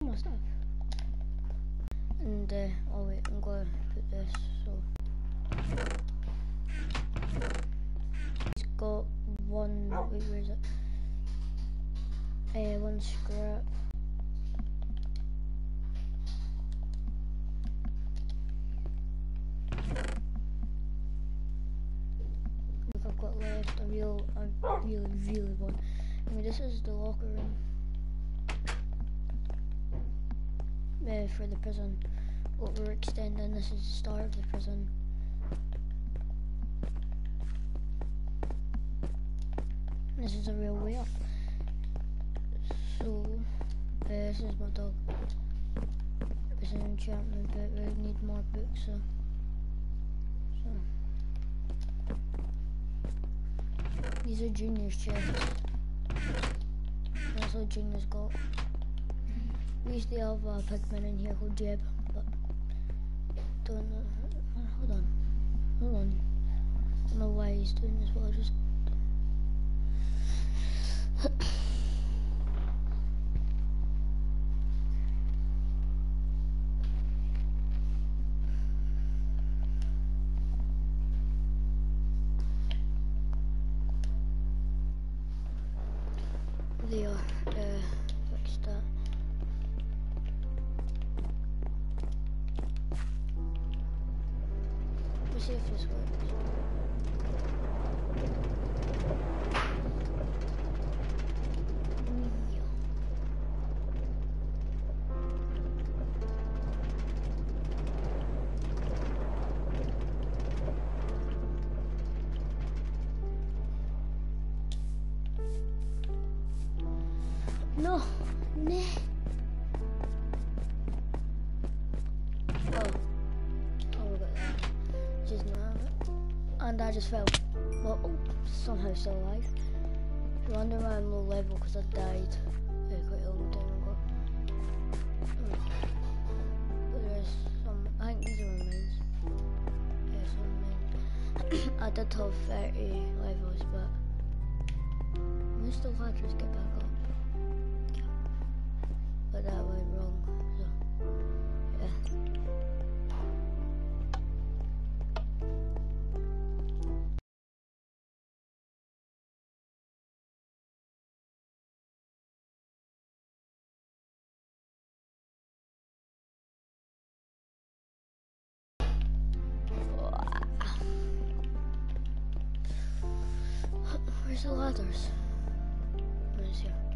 my stuff. And uh, oh wait, I'm gonna put this so. He's got one. Wait, where is it? Uh, one scrap. Look, I've got left a real, a really, really one. I mean, this is the locker room. Uh, for the prison. What we're extending, this is the start of the prison. This is a real way up. So, uh, this is my dog. It's an enchantment, but we need more books, so. So. These are Junior's chests. That's all Junior's got. We used to have a pigman in here called Jeb, but don't know. Hold on, hold on. I don't know why he's doing this, but I just. There, uh, fix that. See if this works. No, no. I just fell. Well, oh, somehow still alive. I wonder why I'm low level because I died uh, quite a long time ago. Hmm. But there's some. I think these are remains. Yeah, some remains. I did have 30 levels, but most of the ladders get back up but that went Where's the ladders? Where's here?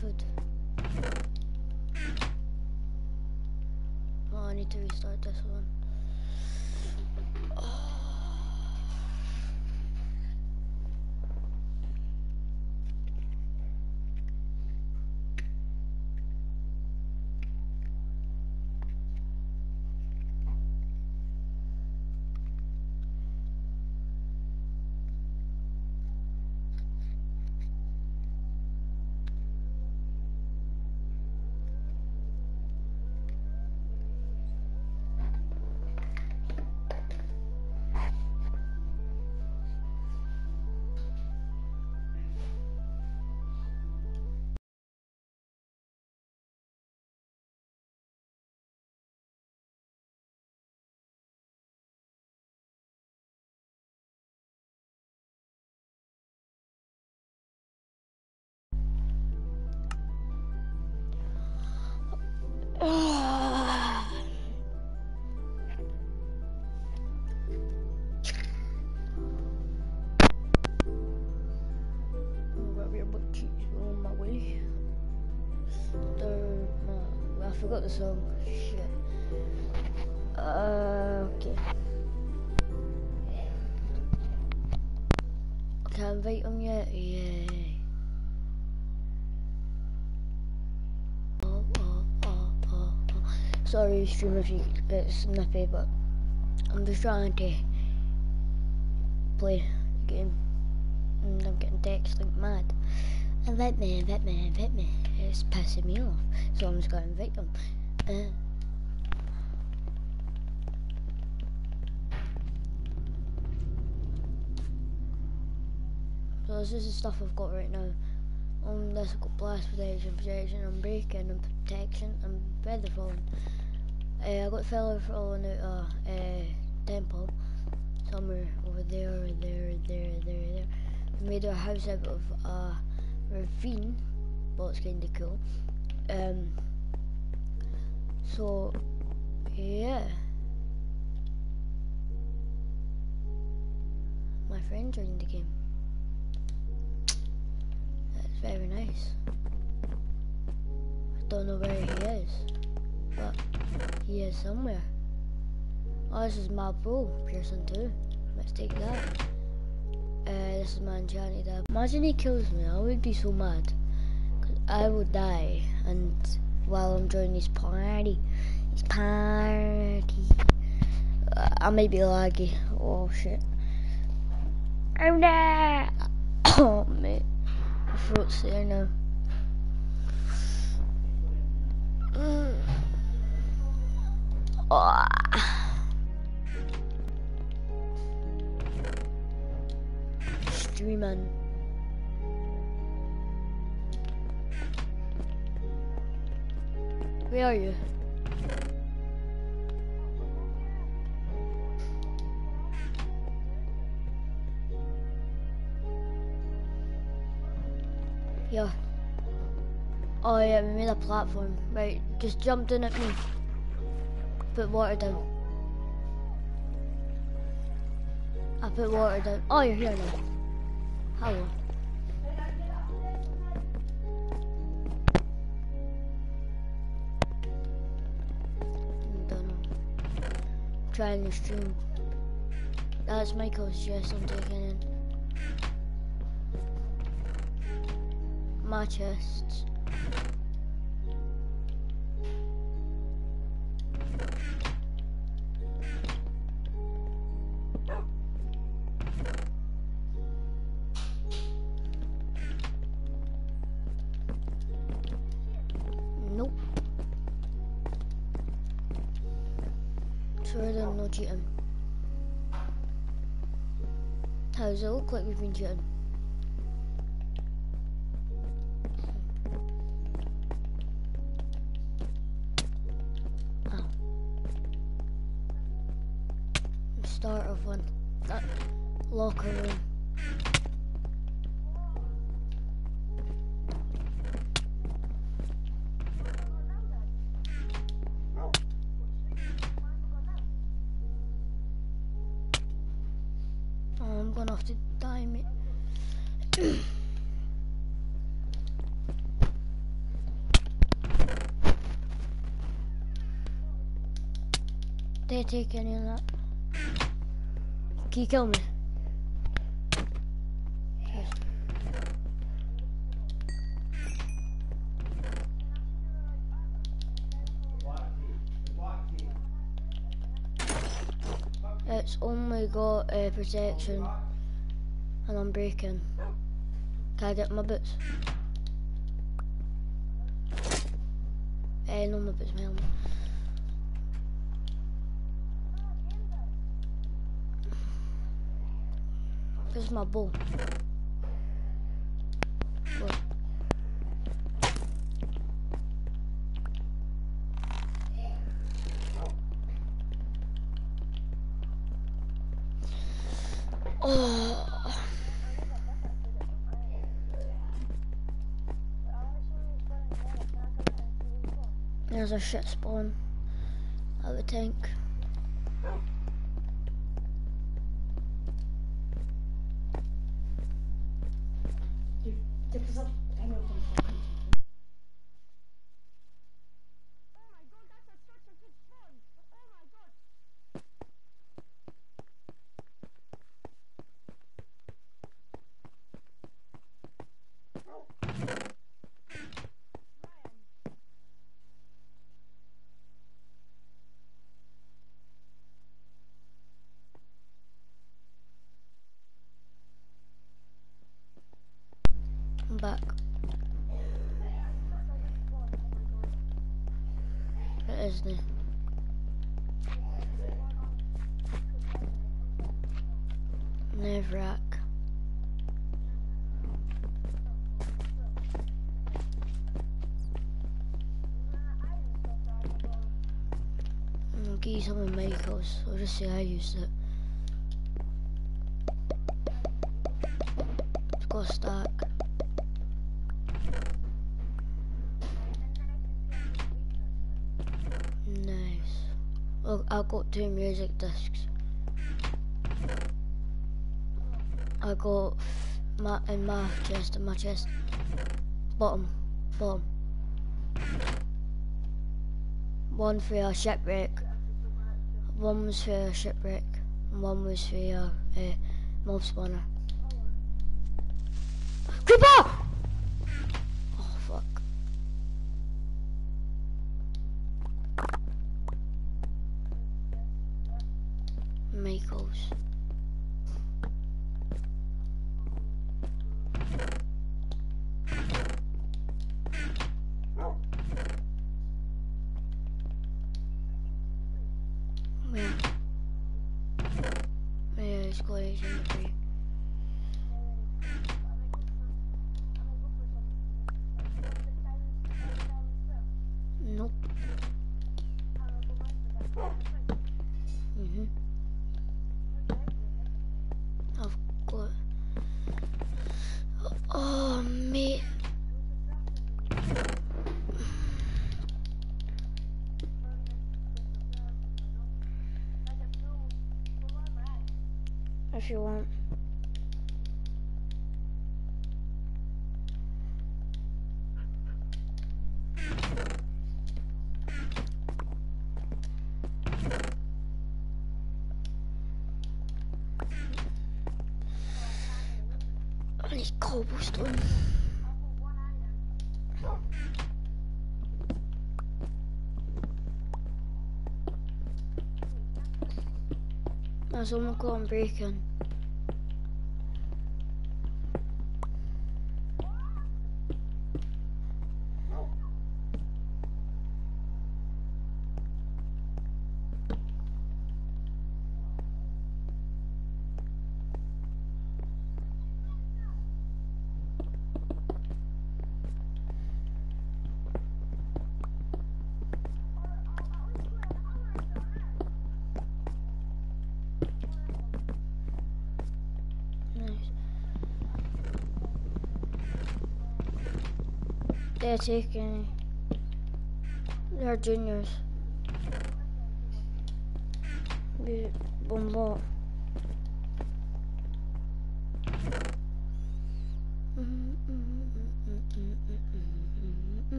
Food. Oh, I need to restart this one. Forgot the song. Shit. Uh, okay. Can I invite him yet? Yay. Sorry, stream if you get snippy, but I'm just trying to play the game. And I'm getting text like mad. Invite me, invite me, invite me. It's pissing me off. So I'm just gonna invite them. Uh, So this is the stuff I've got right now. This I've got blast protection, protection, Unbreaking, and protection, and feather falling. Uh, I got feather falling out a uh, temple somewhere over there, there, there, there, there. I made a house out of a ravine, but it's kind of cool. Um. So, yeah. My friend joined the game. Very nice. I don't know where he is, but he is somewhere. Oh, this is my bro, Pearson too. Let's take that. Uh, this is my enchanted dad. Imagine he kills me, I would be so mad. Cause I would die, and while I'm joining this party, his party, uh, I may be laggy. Oh shit. I'm there! Oh, mate. Throat's there now. Mm. Ah. Streaming. Where are you? Yeah. Oh yeah, we made a platform. Right, just jump in at me. Put water down. I put water down. Oh, you're here now. Hello. Trying to stream. That's Michael's chest I'm taking in. My chests. Nope. Sure, then no cheating. How does it look like we've been cheating? Have to time it. They take any of that. Can you kill me? It's only got uh, protection and I'm breaking. Can I get my boots? Eh, no, my boots, my helmet. This is my bow. What? Oh. There's a shit spawn. I would think. Oh my god, that's a, such a good spawn. Oh my god. Isn't he? Nevrak. I'll give you some of Mako's. I'll just see how I used it. It's got a two music discs. I got my in my chest, in my chest. Bottom, bottom. One for a shipwreck. One was for a shipwreck. And one was for a, a eh, mob spawner. Creeper! Where? Oh, Where is Glazing the If you want. Need cobblestone. There's someone got Unbreaking. They're taking. They're juniors. Bombo.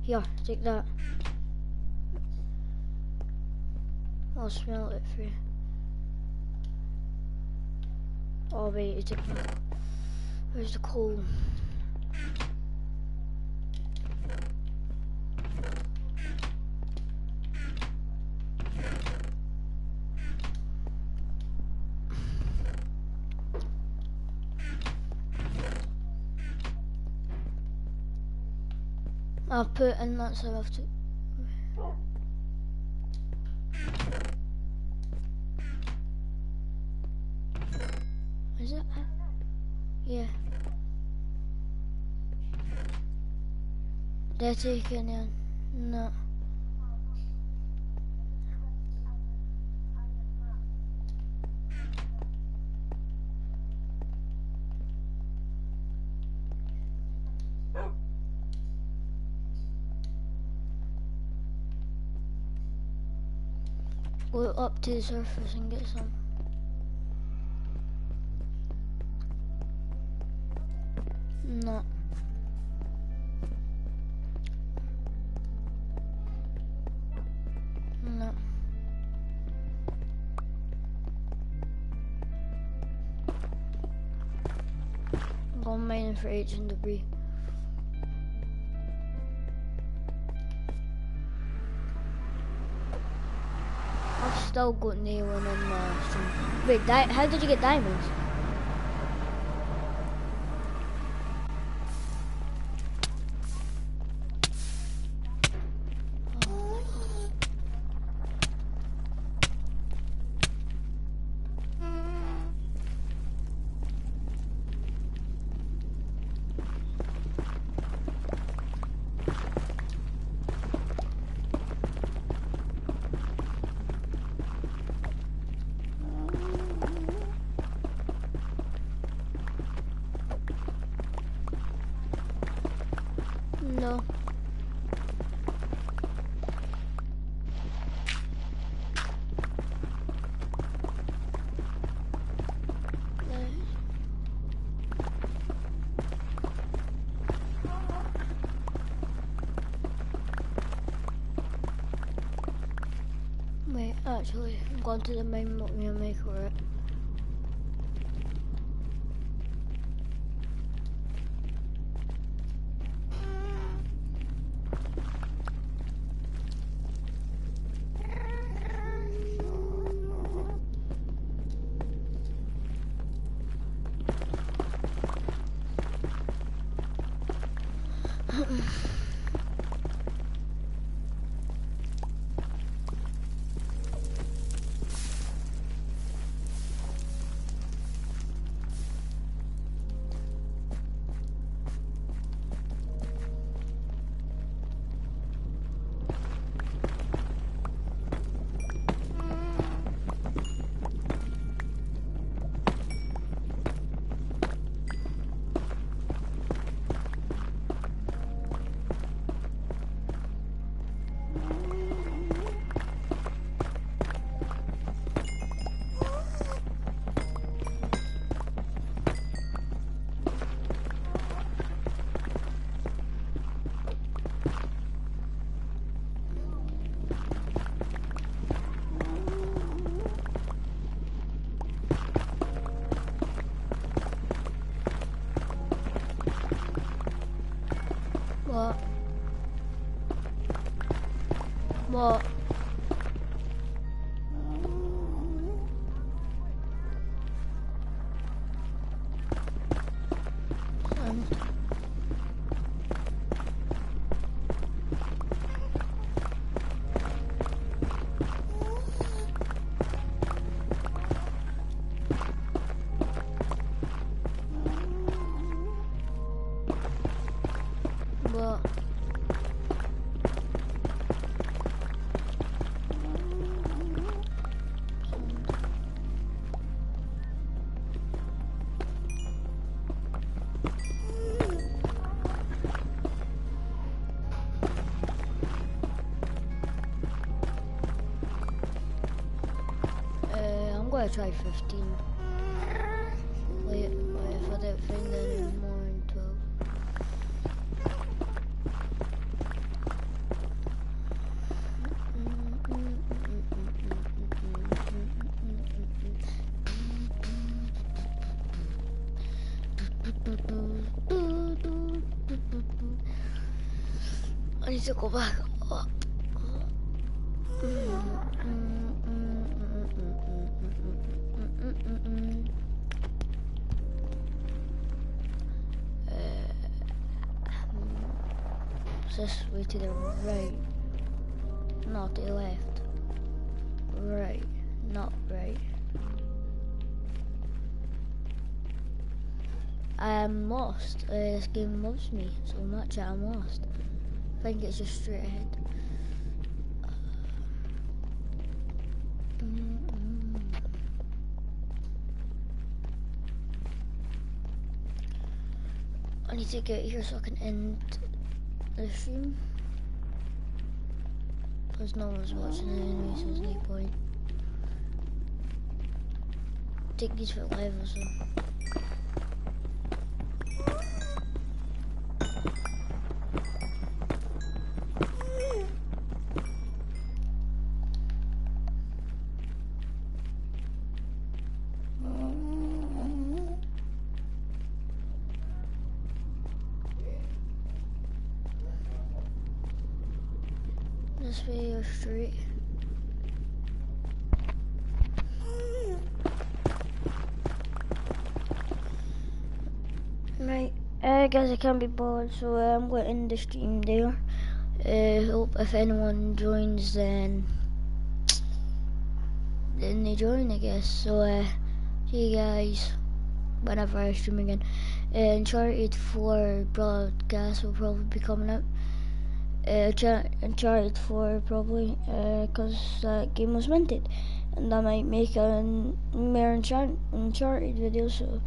Here, take that. I'll smell it for you. Oh wait, it's a. Where's the coal? I'll put I have to... Is it? Yeah. Taking in. No. Go up to the surface and get some. No. I'm mining for ancient debris. I've still got no one in my stream. Wait, how did you get diamonds? Actually. I'm going to the main maker. What? Try 15. Wait, wait, I don't find any more in 12. I need to go back up. This way to the right, not the left. Right, not right. I am lost. Uh, this game loves me so much. I'm lost. I think it's just straight ahead. Mm-mm. I need to get here so I can end stream. Because no one's watching it anyway, so there's no point. Take these for live also. This video straight. Right, I guess I can't be bored, so I'm going to end the stream there. Uh, hope if anyone joins, then then they join, I guess. So, uh, see you guys whenever I stream again. Uh, Uncharted 4 broadcast will probably be coming out. Uh, Uncharted 4 probably, because that game was minted. And I might make a more Unchar- Uncharted video, so